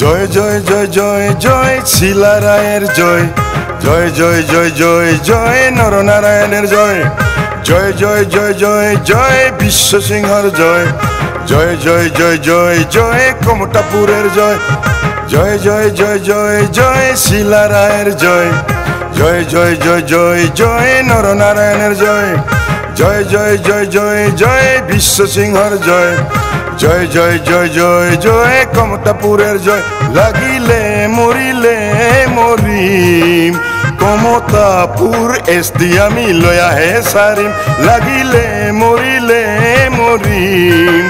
জয় জয় জয় জয় জয় শিলা রায়ের জয় জয় জয় জয় জয় জয় নরনারায়ণের জয় জয় জয় জয় জয় জয় বিশ্ব সিংহর জয় জয় জয় জয় জয় জয় কমটাপুরের জয় জয় জয় জয় জয় জয় শিলা রায়ের জয় জয় জয় জয় জয় জয় নরনারায়ণের জয় জয় জয় জয় জয় জয় বিশ্ব সিংহর জয় জয় জয় জয় জয় জয় কমতাপুরের জয়। লাগিলে মরিলে মরিম কমতাপুর এসতি আমি লয়া হে সারিম। লাগিলে মরিলে মরিম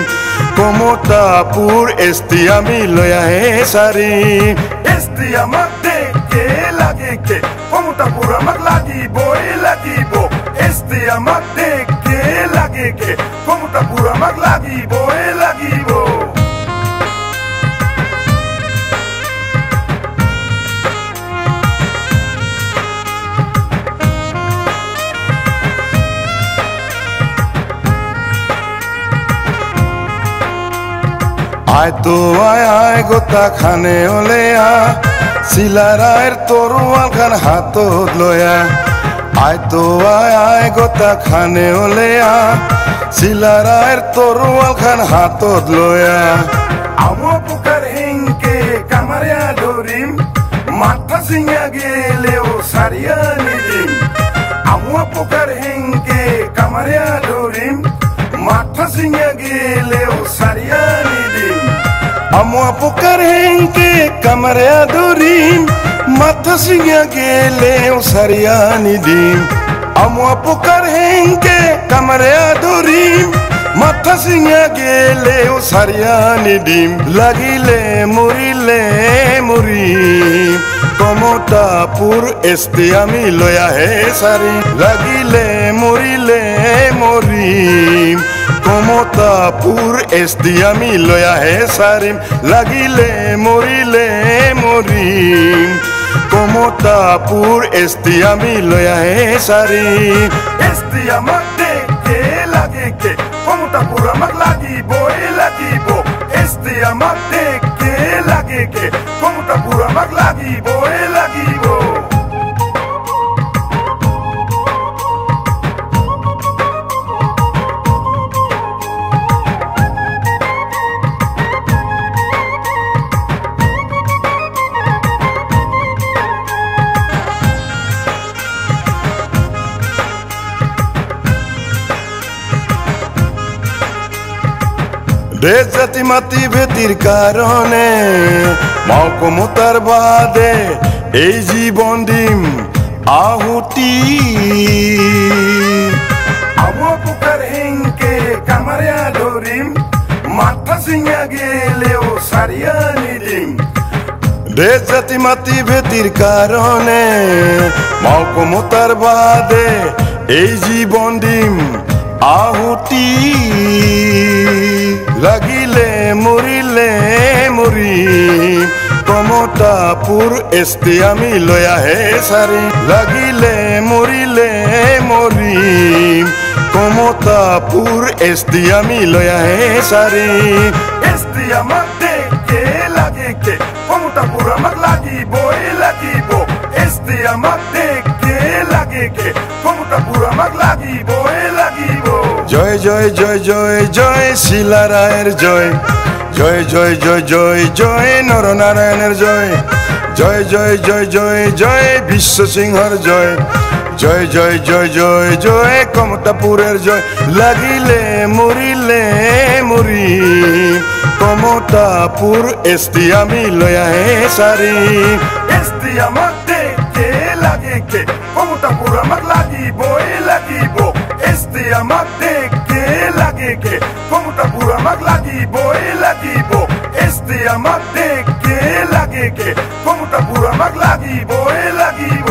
কমতাপুর এসতি আমি লয়া হে সারিম। এসটি আমাক দেখে লাগে কে? কমতাপুর আমাক লাগিব লাগিব। এসটি আমাক দেখে লাগে কে কমতাপুর আমাক লাগিব লাগিব। আয় তো আয় আয় গোতা খানে ওলে আ শিলারায়ের তরুয়াল খান হাত লয়া আয় তো আয় আয় গোতা খানে ওলে আ শিলারায়ের তরুয়াল খান হাত লয়া আমো পুকার হিংকে কামারিয়া ধরিম মাথা সিঙা গেলেও সারিয়া নিদিম আমো পুকার হিংকে কামারিয়া ধরিম মাথা সিঙা গেলেও সারিয়া নিদিম আমা পোকার হেঙ্কে কামারে আদরিম গেলে সারিয়া নিদিম। আমা পোকার হেঙ্কে কামারে আদরিম। মাথা সিঙা গেলে সারিয়া নিদিম। লাগিলে, মরিলে, মরিম। কমতাপুর এসতে আমি লয়া হে সারি। লাগিলে, মরিলে, মরিম। কমতাপুর এসতি আমি লয়া হে সারিম লাগিলে, মরিলে, মরিম। কমতাপুর এসতি আমি লয়া হে সারিম এসটি আমাক দেখে লাগে কে কমতাপুর আমাক লাগিব লাগিব এসটি আমাক দেখে লাগে কে কমতাপুর আমাক লাগিব লাগিব দেশ জাতি মাতি ভেতির কারণে মহকুমতার বাদে এই জীবন দিম আহুতি। আমো পুকার হিংকে কামারিয়া ধরিম, মাথা সিঙা গেলেও সারিয়া নিদিম। দেশ জাতি মাতি ভেতির কারণে মহকুমতার বাদে এই জীবন দিম আহুতি। লাগিলে মরিলে মরিম কমতাপুর এসতে আমি লয়া হে সারি লাগিলে মরিলে মরিম কমতাপুর এসতে আমি লয়া হে সারি এসটি আমাক দেখে লাগে কে? কমতাপুর আমাক লাগিব। লাগিব এসটি আমাক দেখে লাগে কে? কমতাপুর আমাক লাগিব লাগিব। জয় জয় জয় জয় জয় শিলা রায়ের জয় জয় জয় জয় জয় জয় নরনারায়ণের জয় জয় জয় জয় জয় জয় বিশ্ব সিংহর জয় জয় জয় জয় জয় জয় কমতাপুরের জয় লাগিলে মরিলে মরি কমতাপুর এসতি আমি লয়া হে সারি এসটি আমাক লাগে কমতাপুর আমাক লাগিব লাগিব এসটি আমাক দেখে লাগে কে কমতাপুর আমাক লাগিব লাগিব